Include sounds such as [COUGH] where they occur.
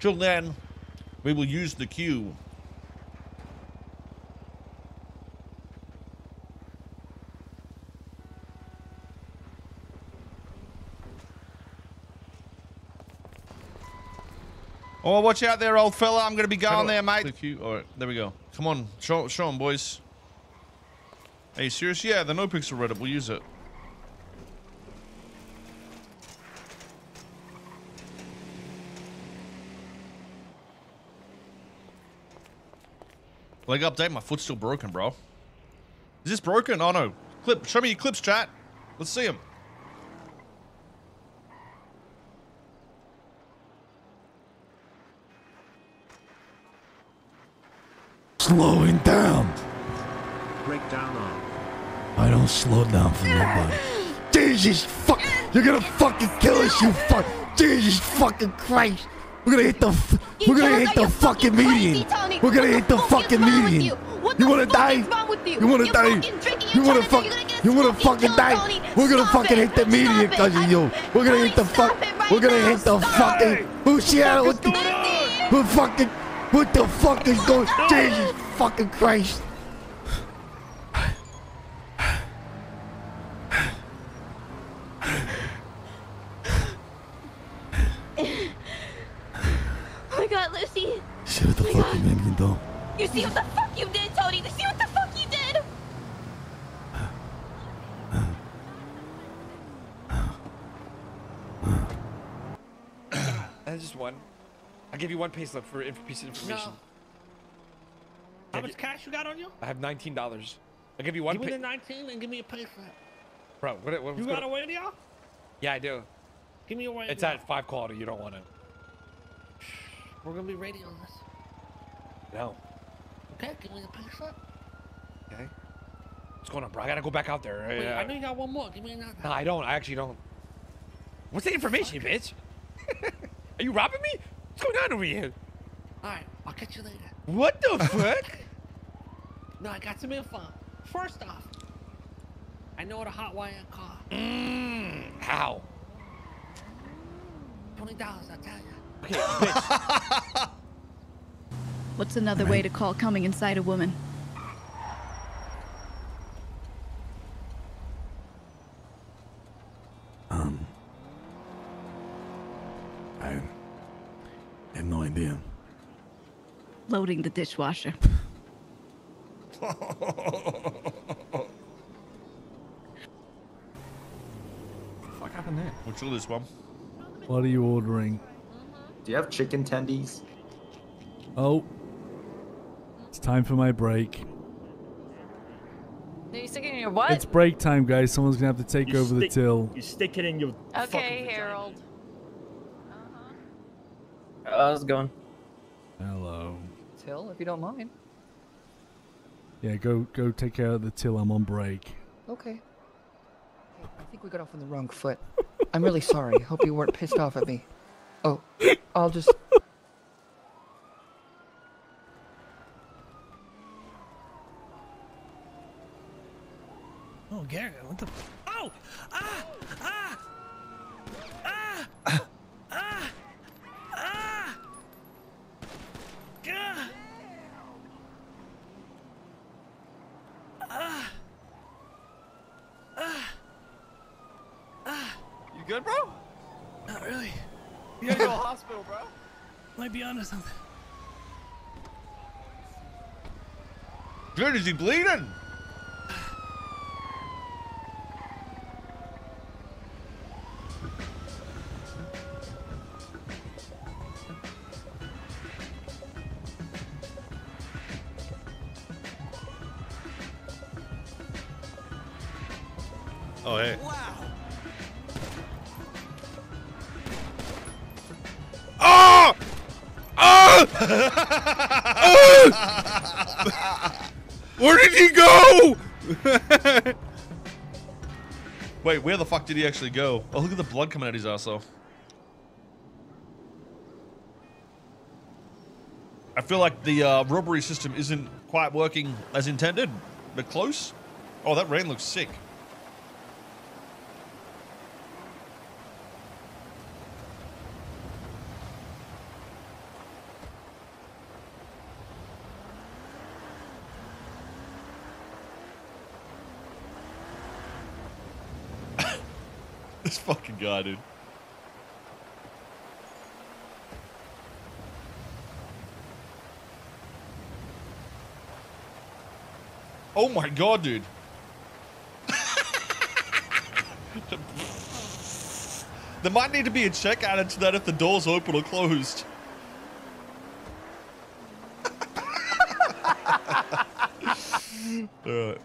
Till then, we will use the queue. Oh, watch out there, old fella. I'm going to be going there, mate. The queue. All right, there we go. Come on. Show, show 'em, boys. Are you serious? Yeah, the NoPixel Reddit. We'll use it. Leg update. My foot's still broken, bro. Is this broken? Oh no. Clip. Show me your clips, chat. Let's see them. Slowing down. Breakdown on. I don't slow down for nobody. [LAUGHS] Jesus fuck! You're gonna fucking kill us, you fuck! Jesus fucking Christ! We're gonna hit the we're gonna hit the fucking median. We're gonna hit the fucking median. You wanna die? You wanna die? You wanna fuck? You wanna fucking die? We're gonna fucking hit the median of you. We're gonna hit the fuck. We're gonna hit the fucking. What the? Who fucking? What the fuck is going? Jesus fucking Christ! Lucy! See what the oh fuck you made me do? You see what the fuck you did, Tony? You see what the fuck you did? That's just one. I'll give you one payslip for inf- piece of information. How much cash you got on you? I have nineteen dollars. I'll give you one. Give me pay- the 19 and give me a pay for it. Bro, what? what You got a going- radio? Yeah, I do. Give me a radio. It's at five quality. You don't want it. We're gonna be radioing this. No. Okay, give me the pay for. Okay. What's going on, bro? I gotta go back out there. Wait, Uh, I know you got one more. Give me another. No, I don't. I actually don't. What's the information, bitch? [LAUGHS] Are you robbing me? What's going on over here? Alright, I'll catch you later. What the [LAUGHS] fuck? No, I got some info. First off, I know what a hot wire car. Mmm. How? Twenty dollars, I'll tell you. Okay, bitch. What's another way to call coming inside a woman? Um, I have no idea. Loading the dishwasher. [LAUGHS] Fuck happened there? What's all this one? What are you ordering? Do you have chicken tendies? Oh. It's time for my break. Are you sticking in your what? It's break time, guys. Someone's gonna have to take You over the till. You stick it in your. okay, Harold. Uh-huh. How's it going? Hello. Till, if you don't mind. Yeah, go go take care of the till. I'm on break. Okay. I think we got off on the wrong foot. I'm really sorry. Hope you weren't pissed off at me. Oh, I'll just. Oh, Gary, what the? Oh! Ah! Ah! Ah! Ah! Ah! Gah! Ah! Ah! Ah! You good, bro? Not really. [LAUGHS] You gotta go to hospital, bro. Might be onto something. Dude, is he bleeding? Oh, hey. Oh! [LAUGHS] Where did he go? [LAUGHS] Wait, where the fuck did he actually go? Oh, look at the blood coming out of his arsehole. I feel like the uh, robbery system isn't quite working as intended, but close. Oh, that rain looks sick. This fucking guy, dude. Oh my god, dude. [LAUGHS] there might need to be a check added to that if the door's open or closed. [LAUGHS] Alright.